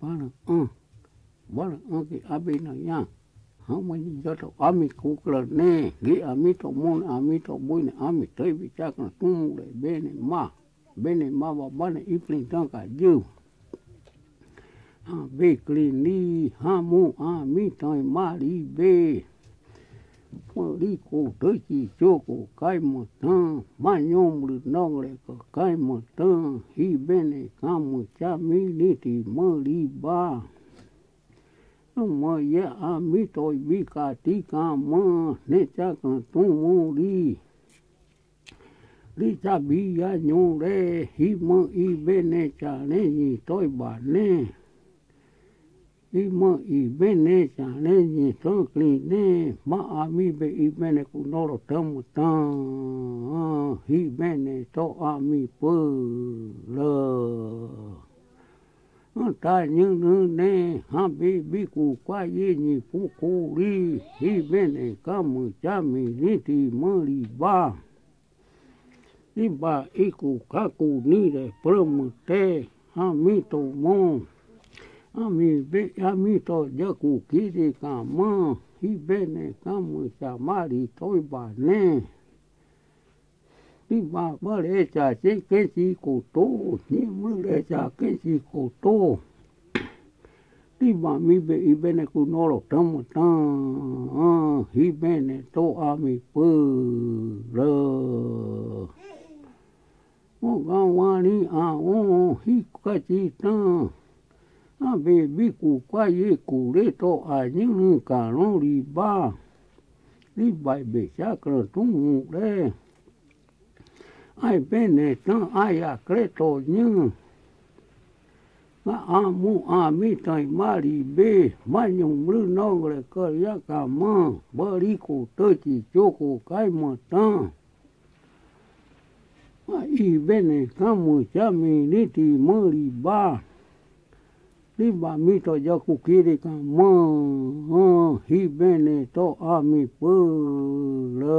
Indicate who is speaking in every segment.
Speaker 1: bana uh bana uh ki abi na ya ha ma ni jo to ami kukla ne gi ami to mon ami to bui ne ami tai bi cha ka tu le bene ma bene ma ba bana i plin tan ka ju ha be kli ni ha mu a tai ma ri be đi cô tới chỉ cho cô cái một tơ mà nhôm được nong lại có cái một tơ hi bên này cả một cha mi đi thì mơ nè cha bên này nè gì tôi bà nè i mo i bene cha ne ni to kli ne, ma a mi be i bene ku ta. Hi bene to ami pu lo ta những nữ ne, ha bi bi ku qua ye ni pu ku ri. Hi bene ka mu cha mi ni ti mo ri ba. I ba i ku ka ku ni re pro mu te, ha mi to mo ami be, ami to ja ku ki de ka ma, hi be ne ka mu sa ma ri to ba ne. Ti ba ba le cha che ke si ko to, ni mu le cha ke si ko to. Ti ba, mi be, i be ne ku no ro tam ta hi be ne to ami pu lo mo ga wa ni a o, hi ka chi ta a be bi ku kwa ye ku re to a ni nu ka no ri ba. Ri ba be cha kro tu mu re. Ai be ne ta a ya kre to ni ma a mu a mi tai ma ri be, ma nyung ru no re ka ya ka ma, ba ri ku to chi cho ku kai ma ta ma i be ne ka mu cha mi ni ti ma ri ba. Libamito yakukirika ma hibene to ami pula.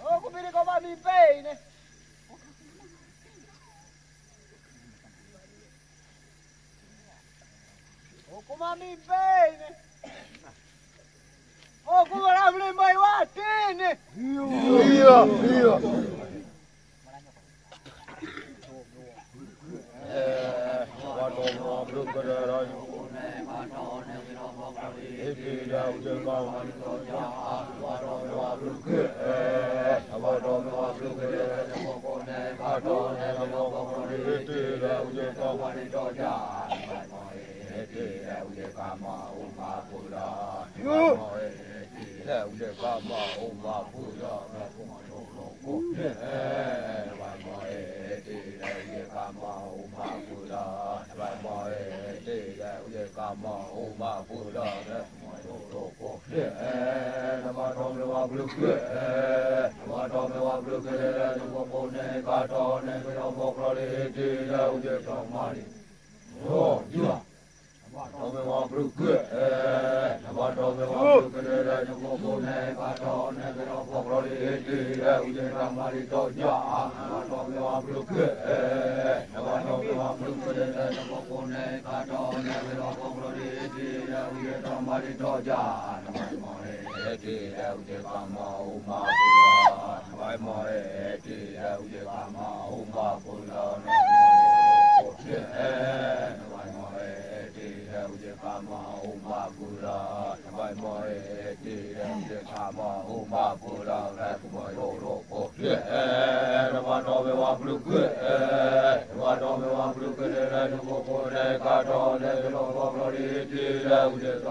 Speaker 2: Oh, kung pinigong mami pain eh. Oh, kung mami pain com Oh, kung marami may watin eh. Iyo, iyo, iyo.
Speaker 3: Eh, waduh, waduh, waduh, waduh,
Speaker 1: mi bơ lơ
Speaker 4: ကျုံဒါကမီရနော်ကြမွေအောင်နော်ရတဲ့မဲ့ရမရမွေခေါ်နေကအဲ့လိုနဲ့အကိုခလိုက်ကတော့ခုလိုမနဲ့ကအဲ့တော့တော့တော့ Oh, come ne come mi bene. Oh, come mi bene. Oh, come la mi mai va bene.
Speaker 5: Io, io. Eh, vado a brucare la E ti da un po' vado a brucare vado a brucare vado a brucare E ti da un po' vado တော်မေဝဘုကအဲနမတော်မေဝဘုကရနမောဘုနေပါတော်နေတော်ဘောရောလေးတီအဲဥဒေရမရီတော်ကြာနမတော်မေဝဘုကအဲနမတော်မေဝဘုကရနမောဘုနေပါတော်နေတော်ဘောရောလေးတီအဲဥဒေရမရီတော်ကြာနမတော်မေဝဘုကရနမောဘုနေပါတော်နေတော်ဘောရောလေးတီအဲဥဒေရမရီတော်ကြာနမတော်မေဝဘုကရနမောဘုနေပါတော်နေတော်ဘော
Speaker 3: ရောလေးတီအဲဥဒေရမရီတော်ကြာ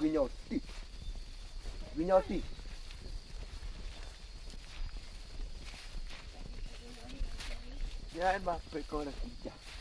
Speaker 4: Vignoti. Vignoti. Ya em mà phải coi là cũng chả.
Speaker 2: Go!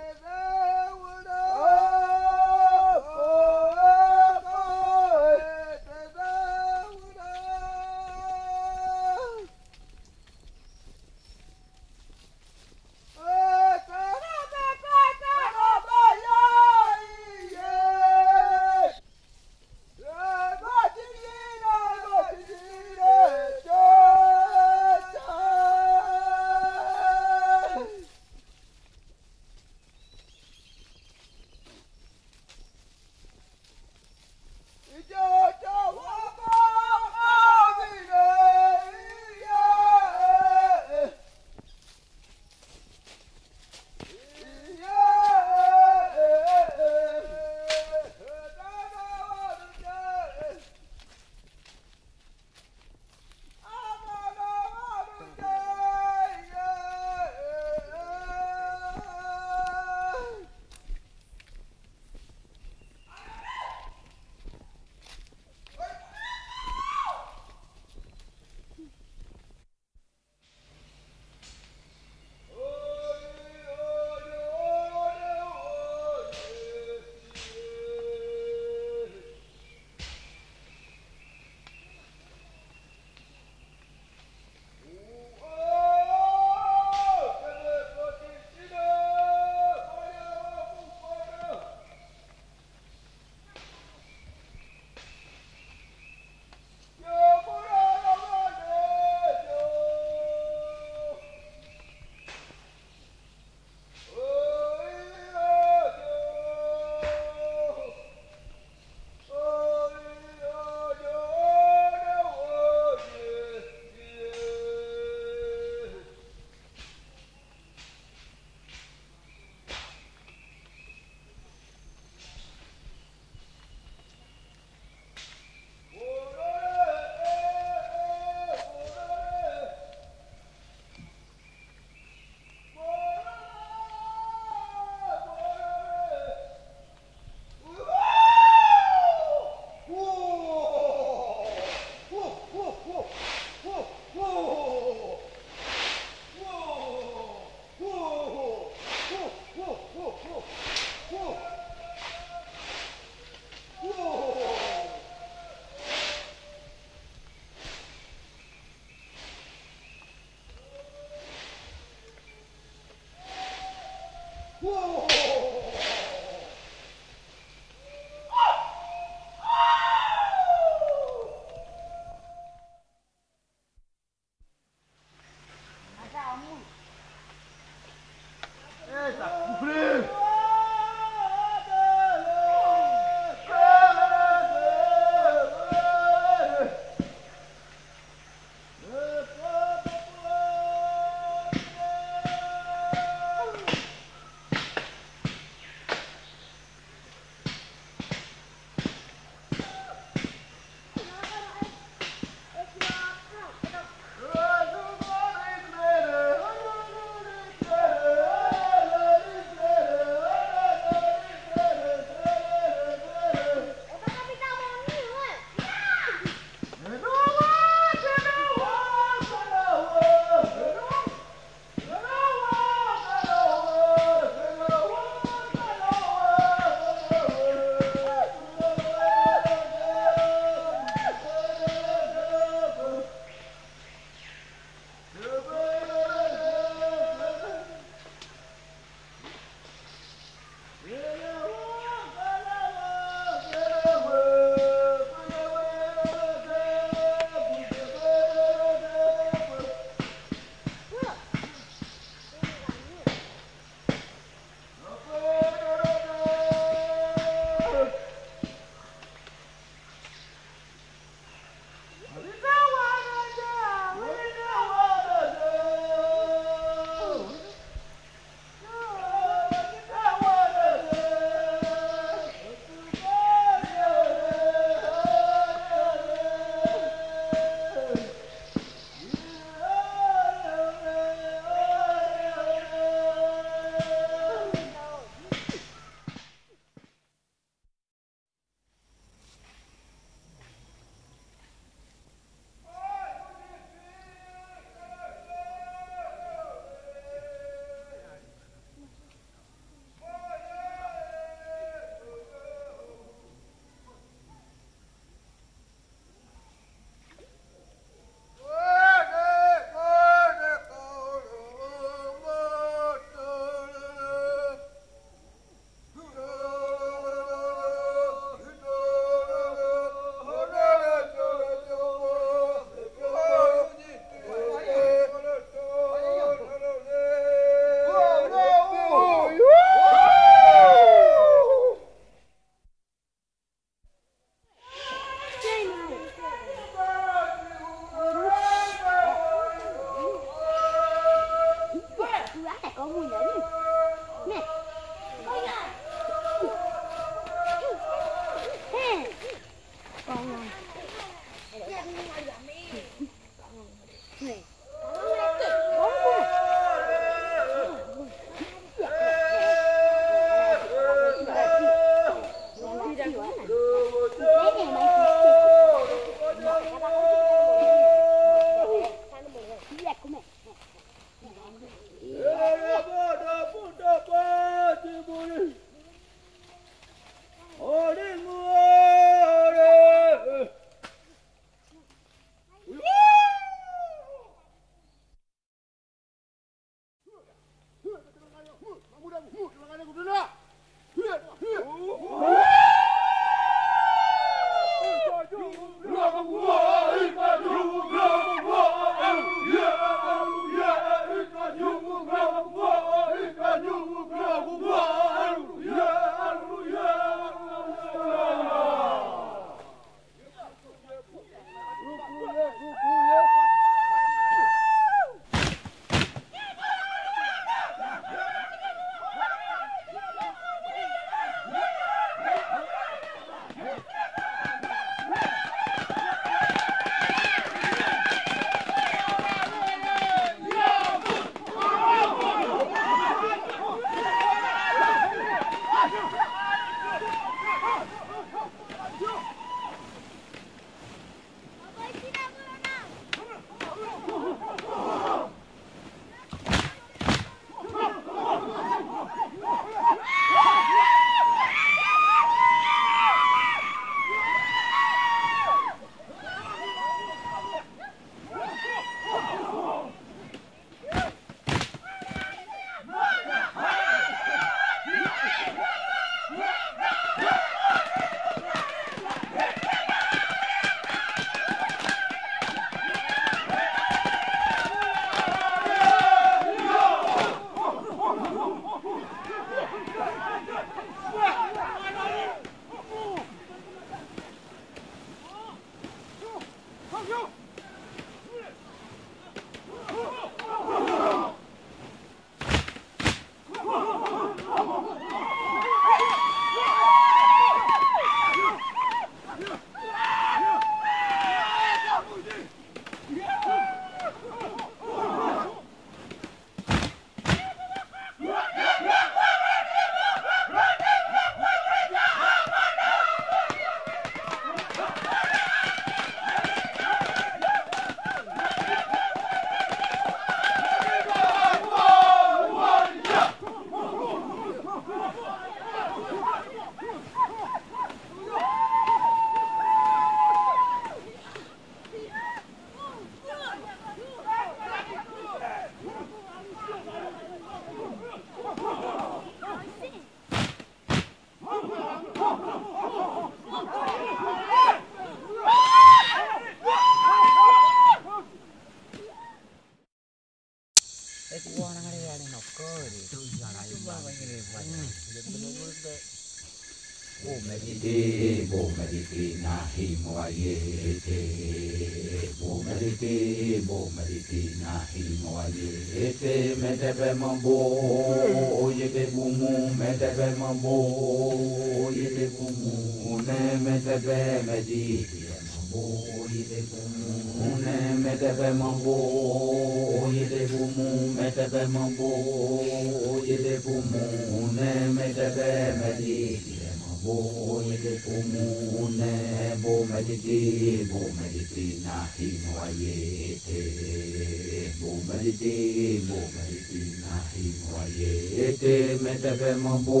Speaker 5: Yete medebe mabo,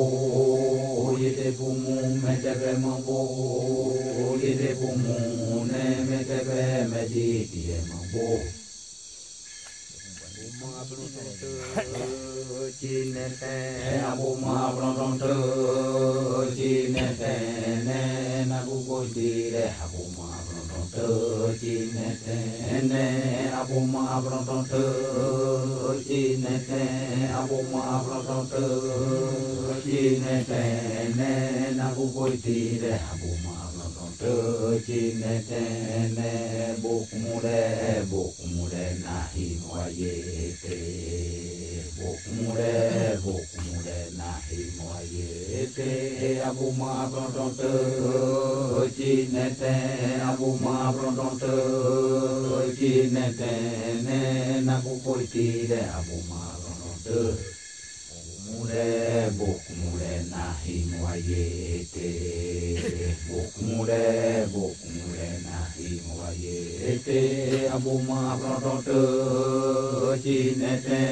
Speaker 5: yete tự chi nè bu ma pra ta tự chi bu ma pra ta tự chi nè tê ma pra ta tự chi nè tê nè mu đê bu mu đê na hi hoa Bokmule, bokmule na imoye te abuma blondante, qui n'était abuma blondante, qui n'était ne na bukoi tire abuma blondante. Mure, bok mure, nahi moye te bok mure bok mure, nahi moye te abu ma pronto jinete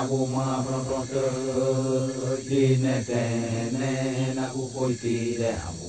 Speaker 5: abu ma pronto jinete ne na ku koi ti de abu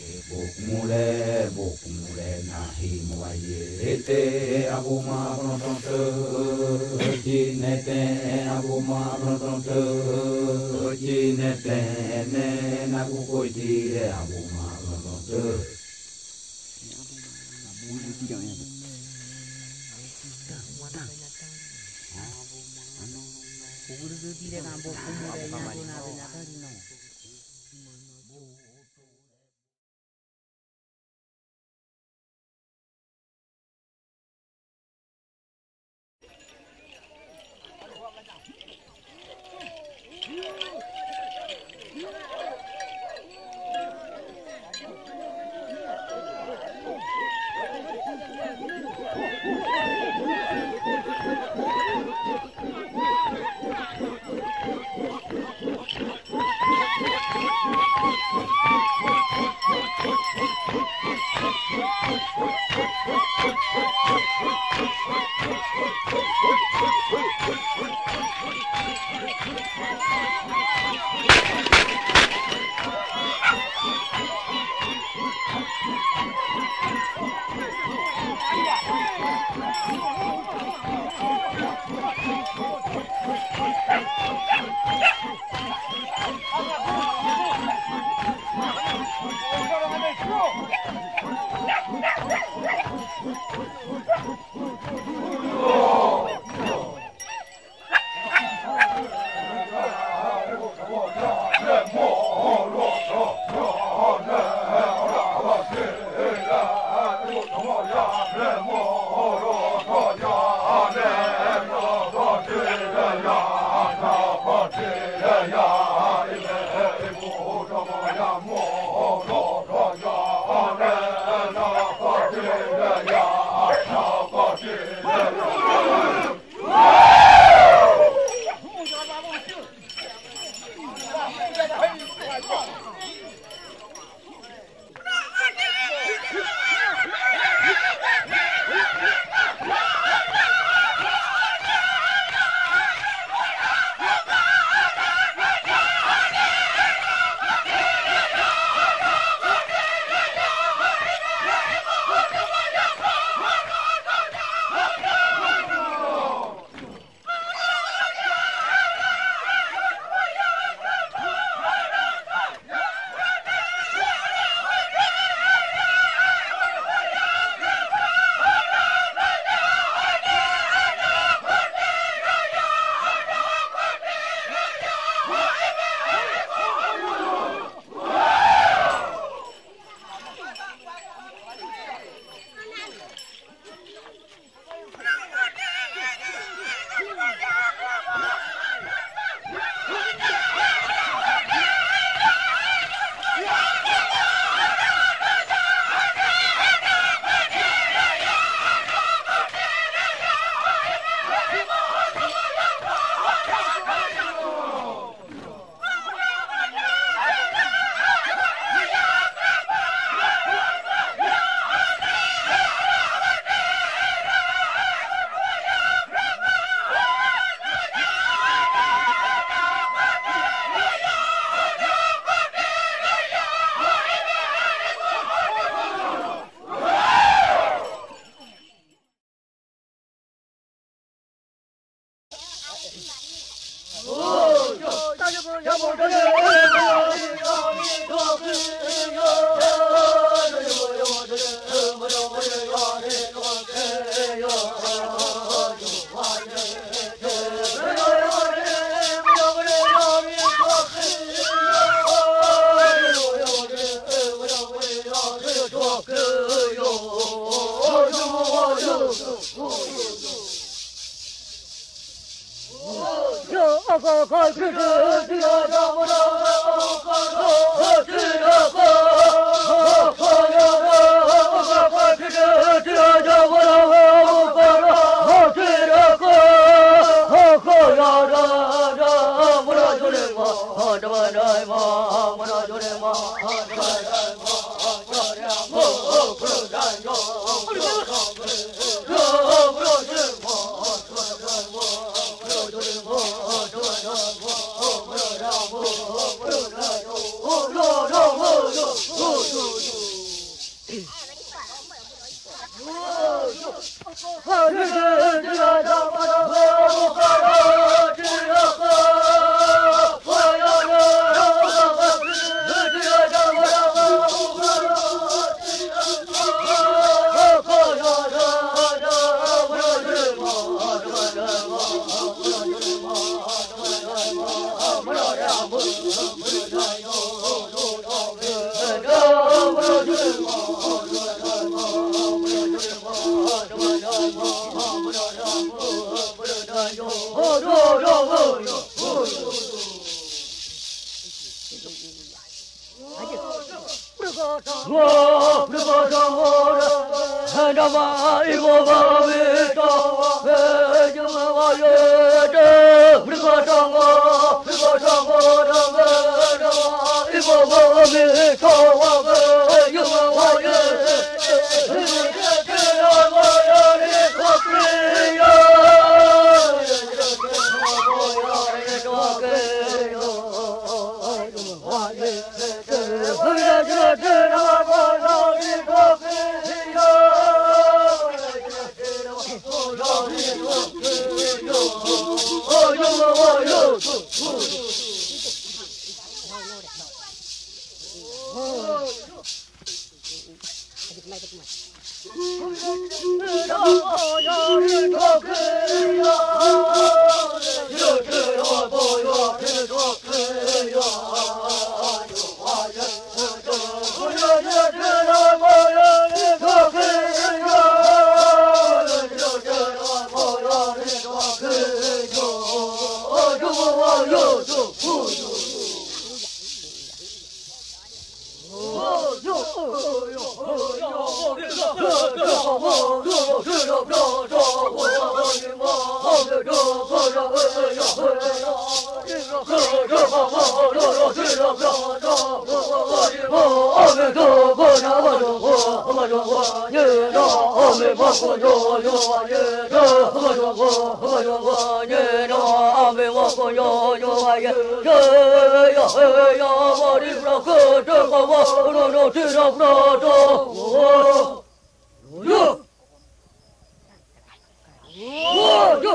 Speaker 5: te bok mure bok mure nahi moye te abu ma pronto te chine te abu ma pronto te chine te ne na ku koi ti de abu ma pronto te Hãy subscribe cho kênh Ghiền Mì Gõ Để không bỏ lỡ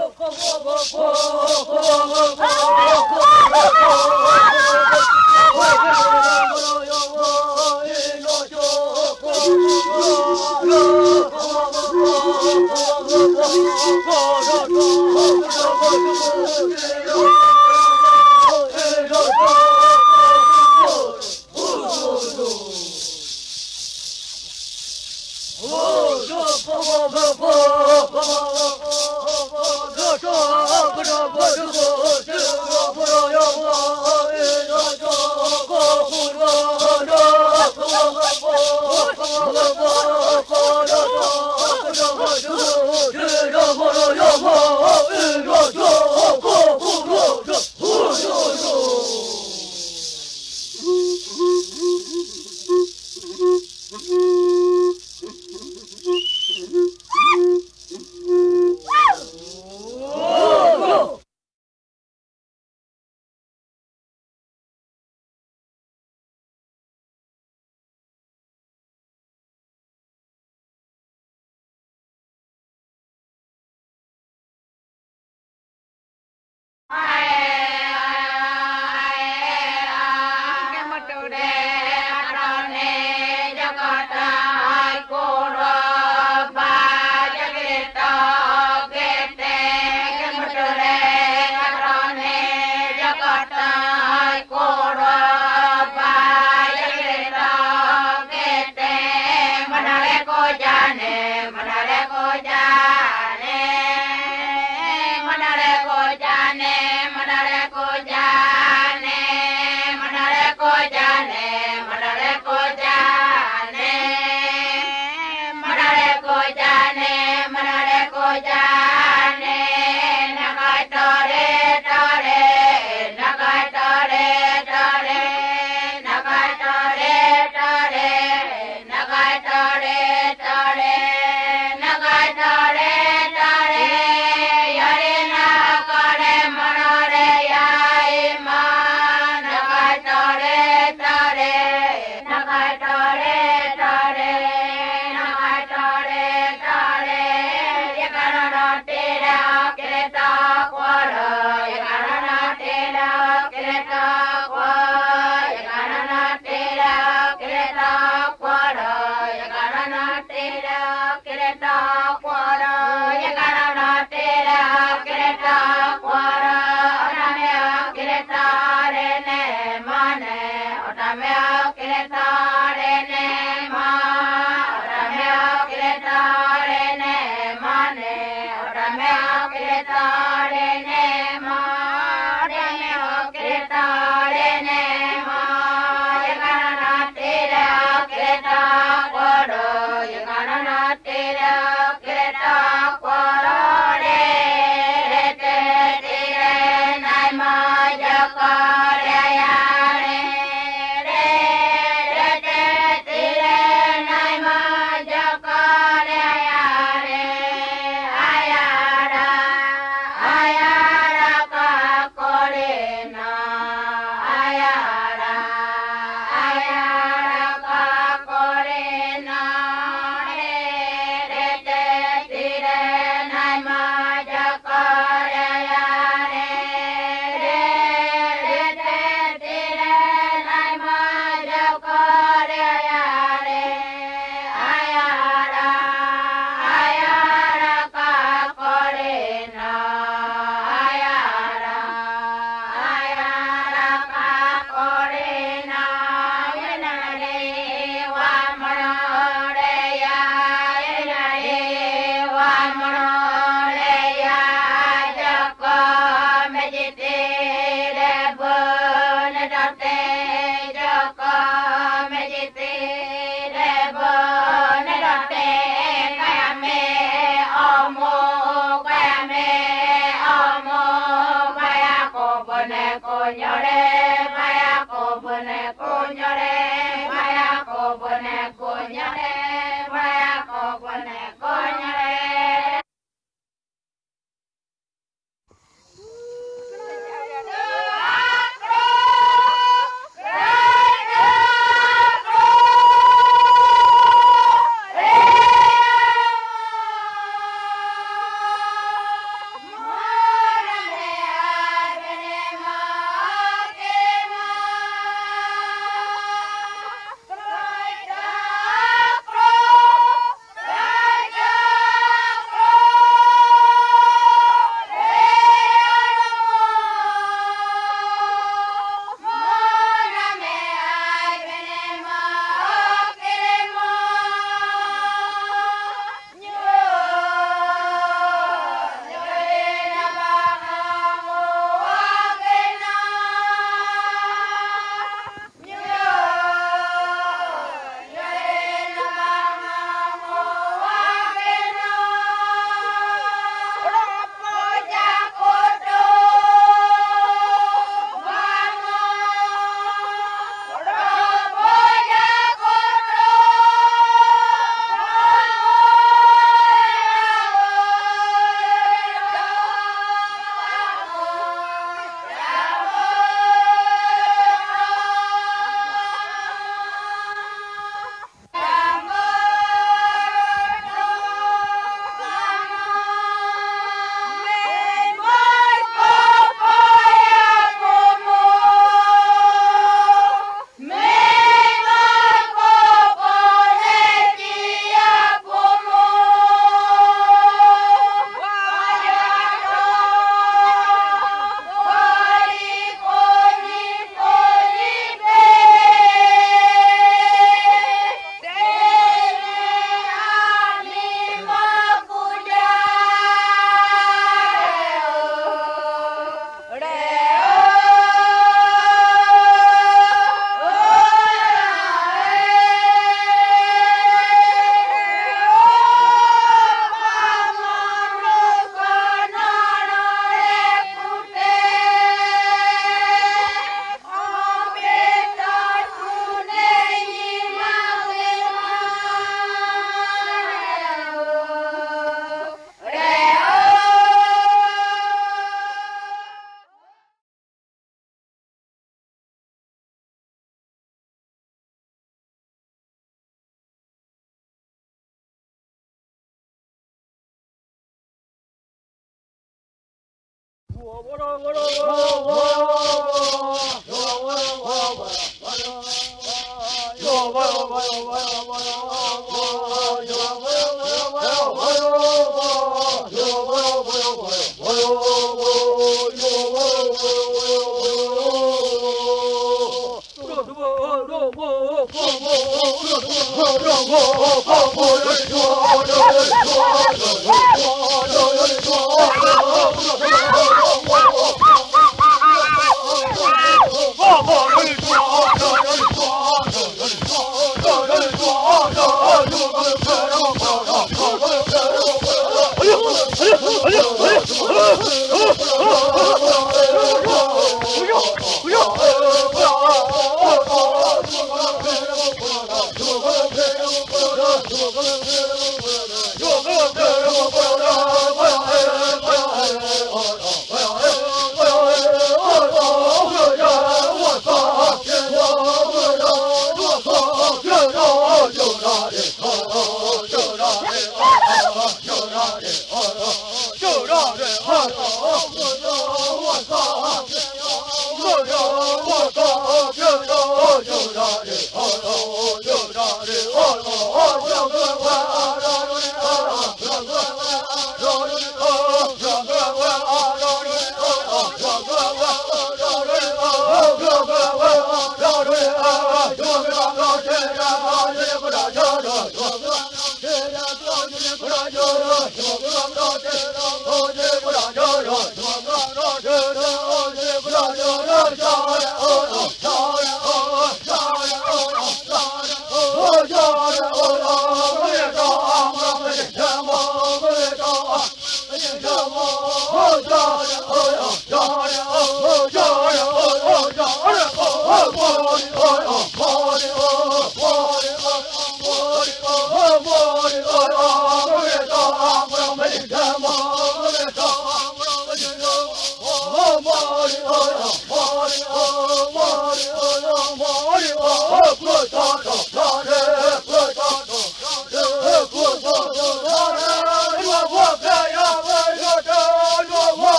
Speaker 5: Oh, 수고.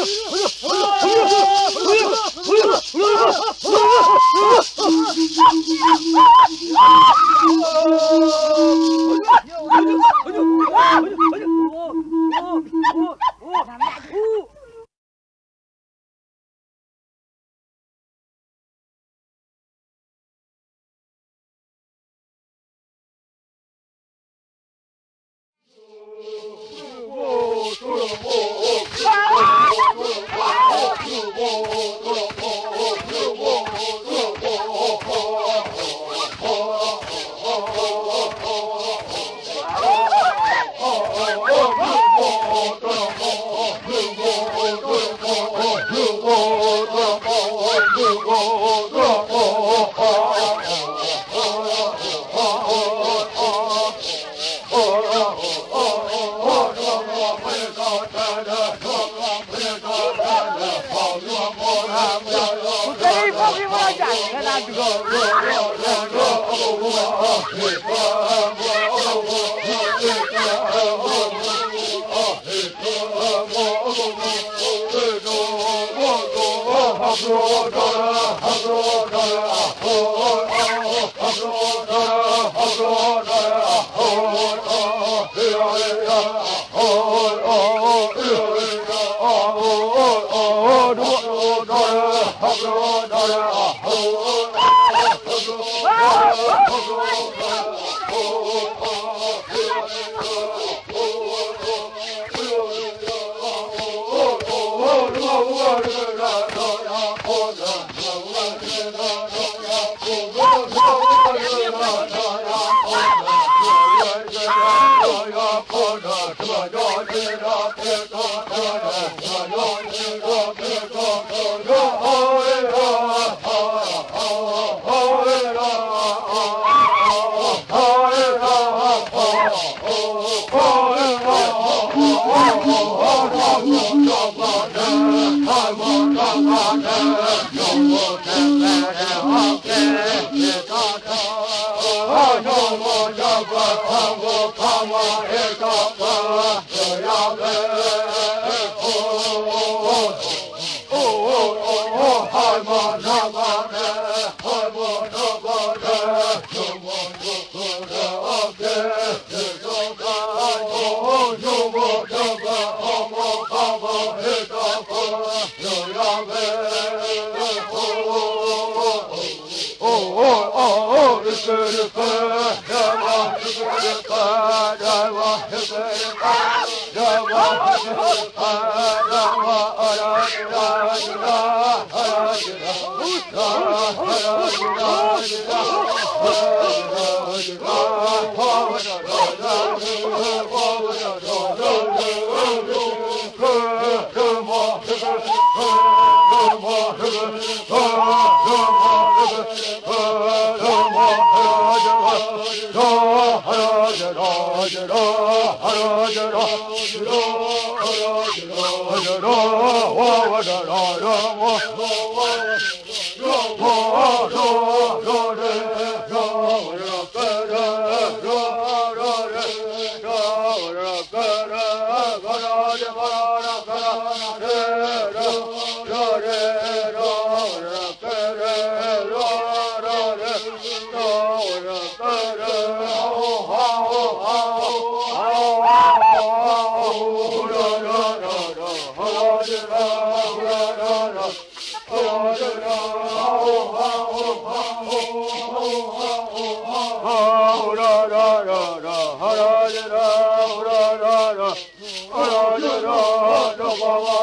Speaker 5: 哎呦，哎呦，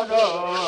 Speaker 5: Oh,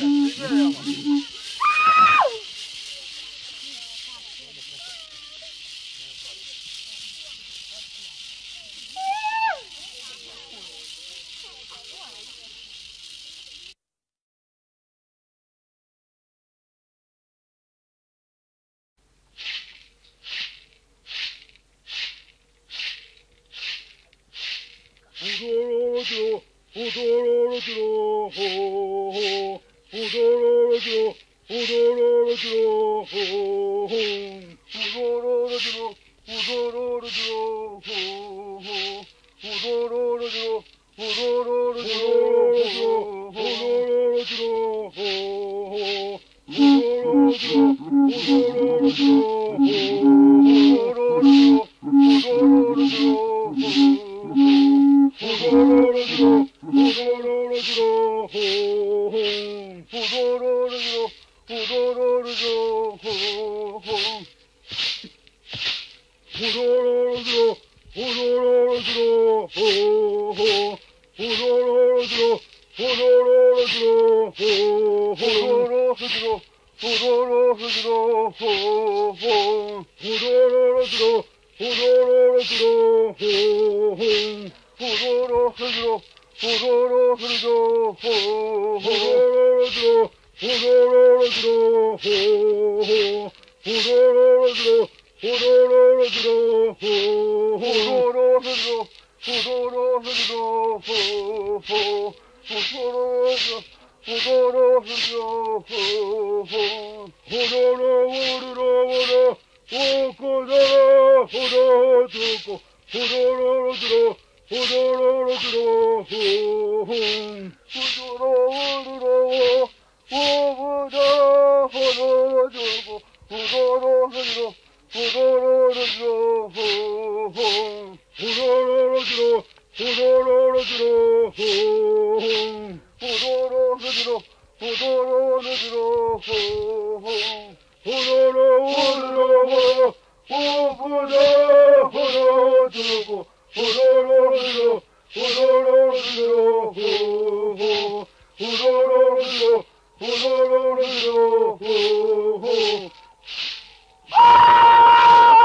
Speaker 5: 嗯嗯嗯 호호홍 호로로로주로 호로로로주로 호홍 호로로로주로 호로로로주로 호홍 호로로로주로 호보로
Speaker 4: 호로주로 호로로로주로
Speaker 3: 호로로로주로 호호
Speaker 6: 호로로로주로 호로로로주로 호호 아!